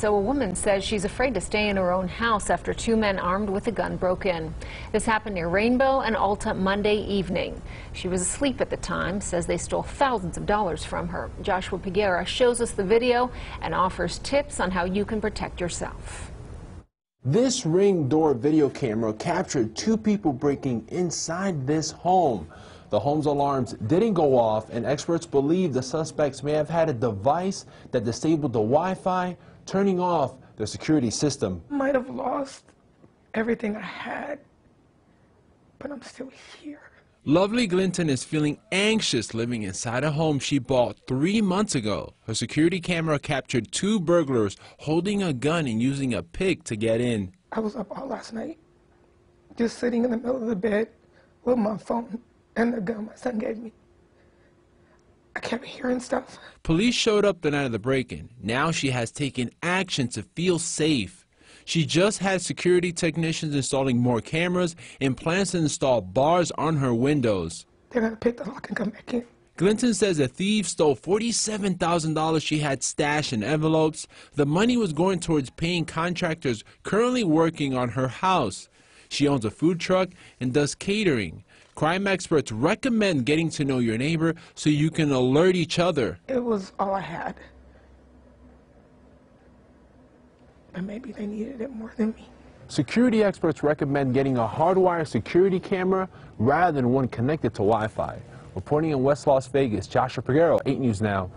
So a woman says she's afraid to stay in her own house after two men armed with a gun broke in. This happened near Rainbow and Alta Monday evening. She was asleep at the time, says they stole thousands of dollars from her. Joshua Peguero shows us the video and offers tips on how you can protect yourself. This ring door video camera captured two people breaking inside this home. The home's alarms didn't go off, and experts believe the suspects may have had a device that disabled the Wi-Fi, turning off the security system. Might have lost everything I had, but I'm still here. Lovely Glinton is feeling anxious living inside a home she bought three months ago. Her security camera captured two burglars holding a gun and using a pick to get in. I was up all last night, just sitting in the middle of the bed with my phone and the gun my son gave me. I kept hearing stuff. Police showed up the night of the break-in. Now she has taken action to feel safe. She just had security technicians installing more cameras and plans to install bars on her windows. They're gonna pick the lock and come back in. Glinton says a thief stole $47,000 she had stashed in envelopes. The money was going towards paying contractors currently working on her house. She owns a food truck and does catering. Crime experts recommend getting to know your neighbor so you can alert each other. It was all I had. But maybe they needed it more than me. Security experts recommend getting a hardwired security camera rather than one connected to Wi-Fi. Reporting in West Las Vegas, Joshua Peguero, 8 News Now.